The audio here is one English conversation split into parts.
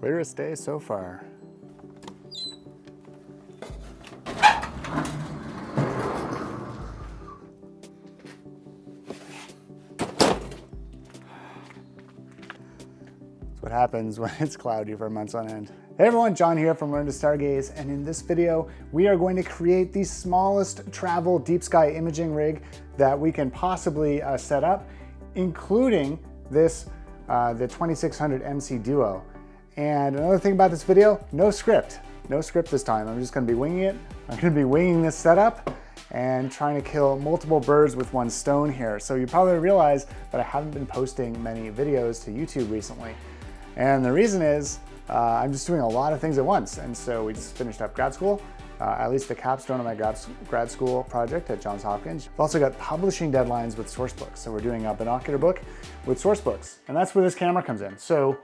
Clearest day so far. That's what happens when it's cloudy for months on end. Hey everyone, John here from Learn to Stargaze, and in this video, we are going to create the smallest travel deep sky imaging rig that we can possibly uh, set up, including this, uh, the 2600 MC Duo. And another thing about this video, no script. No script this time. I'm just gonna be winging it. I'm gonna be winging this setup and trying to kill multiple birds with one stone here. So you probably realize that I haven't been posting many videos to YouTube recently. And the reason is uh, I'm just doing a lot of things at once. And so we just finished up grad school, uh, at least the capstone of my grad, grad school project at Johns Hopkins. I've also got publishing deadlines with Sourcebooks. So we're doing a binocular book with Sourcebooks. And that's where this camera comes in. So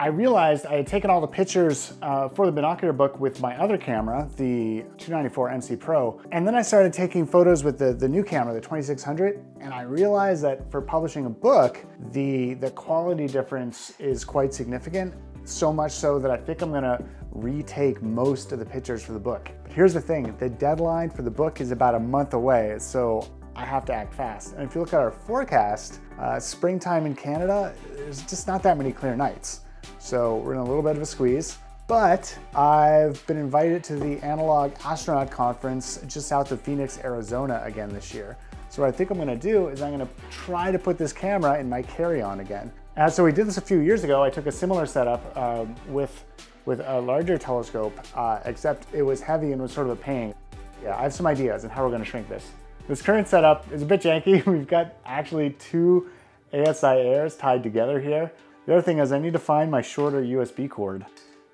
I realized I had taken all the pictures uh, for the binocular book with my other camera, the 294 MC Pro, and then I started taking photos with the, the new camera, the 2600, and I realized that for publishing a book, the, the quality difference is quite significant, so much so that I think I'm gonna retake most of the pictures for the book. But here's the thing, the deadline for the book is about a month away, so I have to act fast. And if you look at our forecast, uh, springtime in Canada, there's just not that many clear nights. So we're in a little bit of a squeeze, but I've been invited to the Analog Astronaut Conference just south of Phoenix, Arizona again this year. So what I think I'm gonna do is I'm gonna try to put this camera in my carry-on again. And so we did this a few years ago. I took a similar setup um, with, with a larger telescope, uh, except it was heavy and was sort of a pain. Yeah, I have some ideas on how we're gonna shrink this. This current setup is a bit janky. We've got actually two ASI airs tied together here. The other thing is I need to find my shorter USB cord.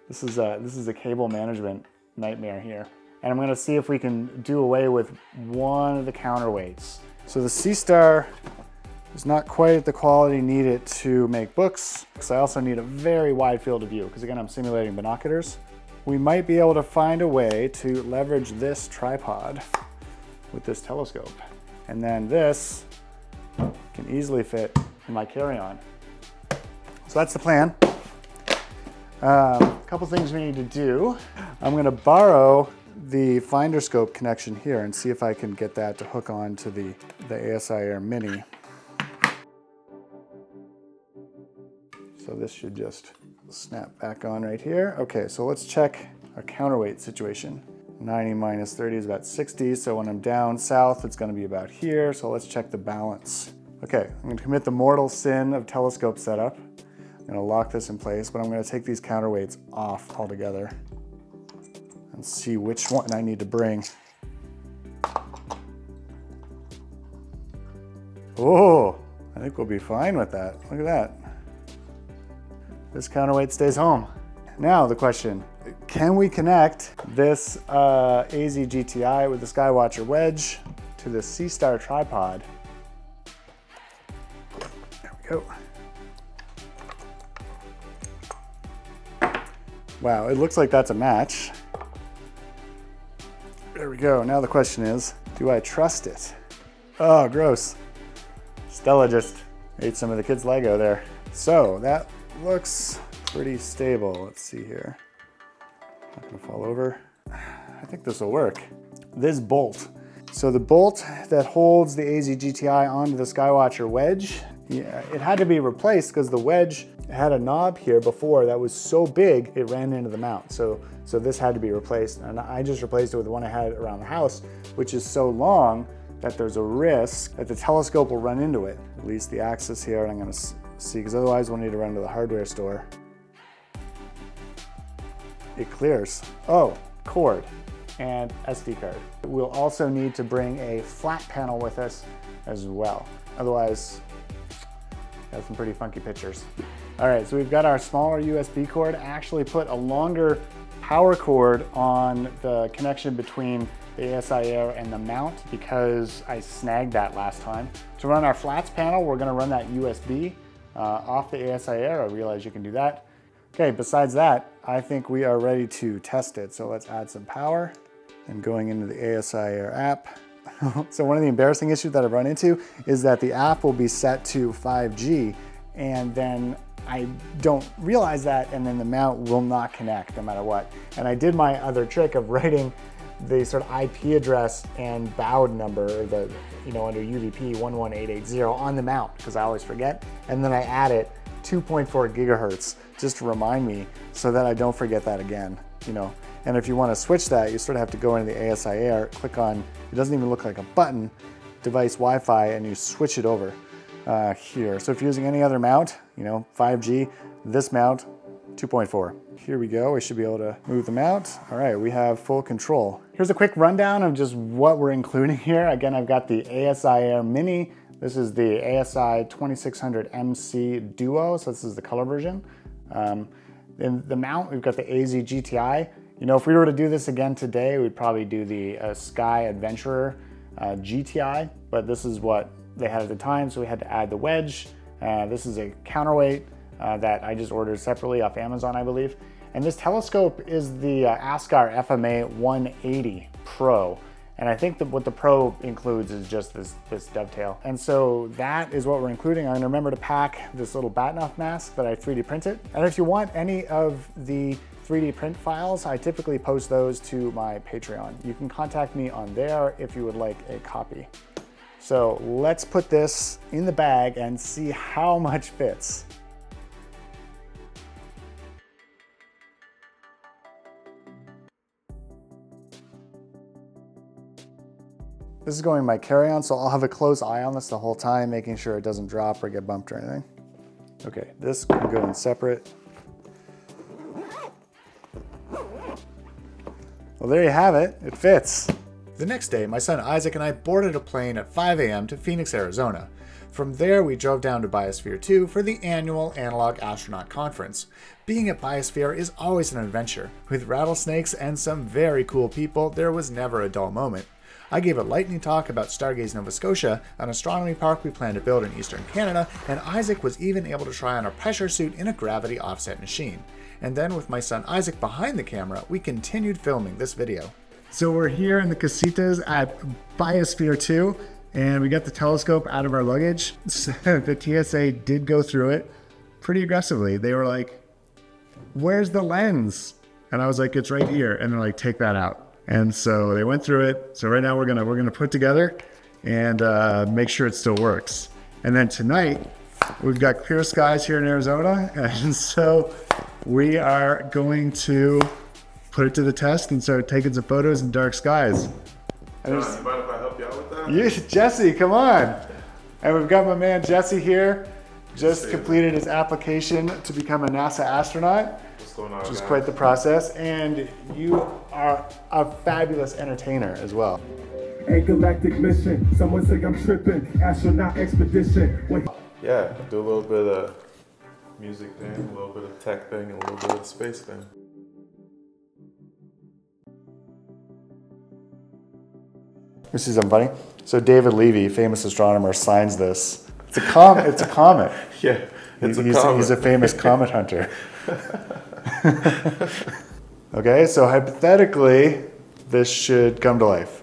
This is a, this is a cable management nightmare here. And I'm gonna see if we can do away with one of the counterweights. So the Seestar is not quite the quality needed to make books, because I also need a very wide field of view, because again, I'm simulating binoculars. We might be able to find a way to leverage this tripod with this telescope. And then this can easily fit in my carry-on. So that's the plan. Um, a couple things we need to do. I'm gonna borrow the finder scope connection here and see if I can get that to hook on to the, the ASI Air Mini. So this should just snap back on right here. Okay, so let's check our counterweight situation. 90 minus 30 is about 60, so when I'm down south, it's gonna be about here, so let's check the balance. Okay, I'm gonna commit the mortal sin of telescope setup. I'm gonna lock this in place, but I'm gonna take these counterweights off altogether and see which one I need to bring. Oh, I think we'll be fine with that. Look at that. This counterweight stays home. Now the question, can we connect this uh, AZ GTI with the Skywatcher wedge to the Seestar tripod? There we go. Wow, it looks like that's a match. There we go. Now the question is, do I trust it? Oh, gross. Stella just ate some of the kids' Lego there. So that looks pretty stable. Let's see here. Not gonna fall over. I think this will work. This bolt. So the bolt that holds the AZ GTI onto the Skywatcher wedge, yeah, it had to be replaced because the wedge had a knob here before that was so big it ran into the mount. So, so this had to be replaced. And I just replaced it with the one I had around the house, which is so long that there's a risk that the telescope will run into it. At least the axis here, and I'm gonna see, because otherwise we'll need to run to the hardware store. It clears. Oh, cord and SD card. We'll also need to bring a flat panel with us as well. Otherwise, some pretty funky pictures. All right, so we've got our smaller USB cord. I actually put a longer power cord on the connection between the ASI Air and the mount because I snagged that last time. To run our flats panel, we're gonna run that USB uh, off the ASI Air. I realize you can do that. Okay, besides that, I think we are ready to test it. So let's add some power and going into the ASI Air app. so one of the embarrassing issues that I've run into is that the app will be set to 5G and then I don't realize that and then the mount will not connect no matter what. And I did my other trick of writing the sort of IP address and baud number, the you know under UDP 11880 on the mount because I always forget. And then I add it 2.4 gigahertz just to remind me so that I don't forget that again. You know, and if you want to switch that, you sort of have to go into the ASI Air, click on, it doesn't even look like a button, device Wi-Fi, and you switch it over uh, here. So if you're using any other mount, you know, 5G, this mount, 2.4. Here we go, we should be able to move the mount. All right, we have full control. Here's a quick rundown of just what we're including here. Again, I've got the ASI Air Mini. This is the ASI 2600MC Duo, so this is the color version. Um, in the mount, we've got the AZ GTI. You know, if we were to do this again today, we'd probably do the uh, Sky Adventurer uh, GTI, but this is what they had at the time, so we had to add the wedge. Uh, this is a counterweight uh, that I just ordered separately off Amazon, I believe. And this telescope is the uh, Askar FMA 180 Pro. And I think that what the Pro includes is just this, this dovetail. And so that is what we're including. I'm gonna remember to pack this little Bahtinov mask that I 3D printed. And if you want any of the 3D print files, I typically post those to my Patreon. You can contact me on there if you would like a copy. So let's put this in the bag and see how much fits. This is going in my carry-on, so I'll have a close eye on this the whole time, making sure it doesn't drop or get bumped or anything. Okay, this can go in separate. Well, there you have it. It fits. The next day, my son Isaac and I boarded a plane at 5 a.m. to Phoenix, Arizona. From there, we drove down to Biosphere 2 for the annual Analog Astronaut Conference. Being at Biosphere is always an adventure. With rattlesnakes and some very cool people, there was never a dull moment. I gave a lightning talk about Stargaze Nova Scotia, an astronomy park we plan to build in eastern Canada, and Isaac was even able to try on a pressure suit in a gravity offset machine. And then with my son Isaac behind the camera, we continued filming this video. So we're here in the casitas at Biosphere 2 and we got the telescope out of our luggage. So the TSA did go through it pretty aggressively. They were like, where's the lens? And I was like, it's right here. And they're like, take that out. And so they went through it. So right now we're gonna we're gonna put together and uh, make sure it still works. And then tonight we've got clear skies here in Arizona, and so we are going to put it to the test and start taking some photos in dark skies. John, you mind if I help you out with that? Yeah, Jesse, come on. And we've got my man Jesse here. Just completed his application to become a NASA astronaut. What's going on, Which is guys? quite the process. And you are a fabulous entertainer as well. A galactic mission. Someone say I'm tripping. Astronaut expedition. Wait. Yeah, do a little bit of music thing, a little bit of tech thing, and a little bit of space thing. You see something funny? So David Levy, famous astronomer, signs this. It's a com. it's a comet. Yeah, it's he's, a comet. he's a famous comet hunter. okay, so hypothetically, this should come to life.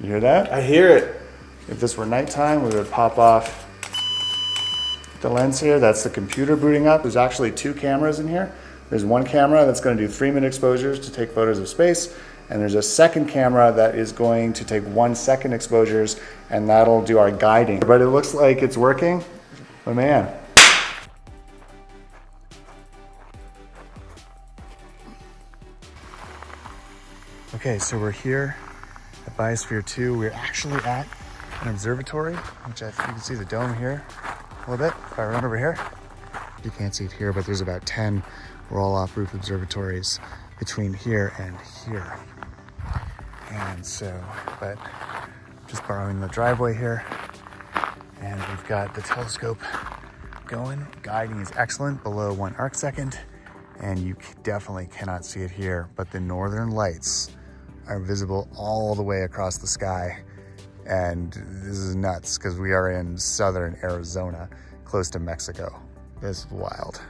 You hear that? I hear it. If this were nighttime, we would pop off the lens here. That's the computer booting up. There's actually two cameras in here. There's one camera that's going to do three minute exposures to take photos of space. And there's a second camera that is going to take one second exposures and that'll do our guiding. But it looks like it's working. Oh man. Okay, so we're here at Biosphere 2. We're actually at an observatory, which I you can see the dome here a little bit. If I run over here, you can't see it here, but there's about 10 roll off roof observatories between here and here. And so, but just borrowing the driveway here. And we've got the telescope going. Guiding is excellent, below one arc second. And you definitely cannot see it here, but the northern lights are visible all the way across the sky. And this is nuts because we are in southern Arizona, close to Mexico. This is wild.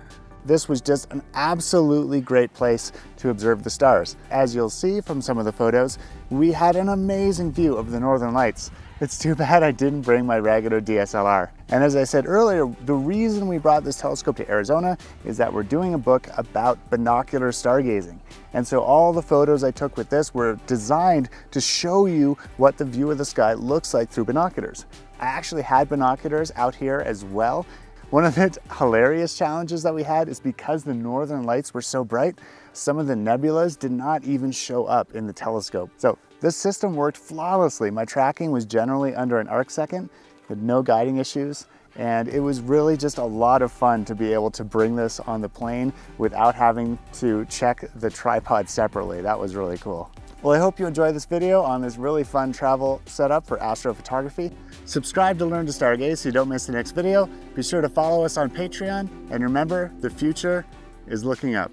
This was just an absolutely great place to observe the stars. As you'll see from some of the photos, we had an amazing view of the northern lights. It's too bad I didn't bring my Ragito DSLR. And as I said earlier, the reason we brought this telescope to Arizona is that we're doing a book about binocular stargazing. And so all the photos I took with this were designed to show you what the view of the sky looks like through binoculars. I actually had binoculars out here as well. One of the hilarious challenges that we had is because the northern lights were so bright, some of the nebulas did not even show up in the telescope. So this system worked flawlessly. My tracking was generally under an arc second, had no guiding issues, and it was really just a lot of fun to be able to bring this on the plane without having to check the tripod separately. That was really cool. Well, I hope you enjoyed this video on this really fun travel setup for astrophotography. Subscribe to Learn to Stargaze so you don't miss the next video. Be sure to follow us on Patreon, and remember, the future is looking up.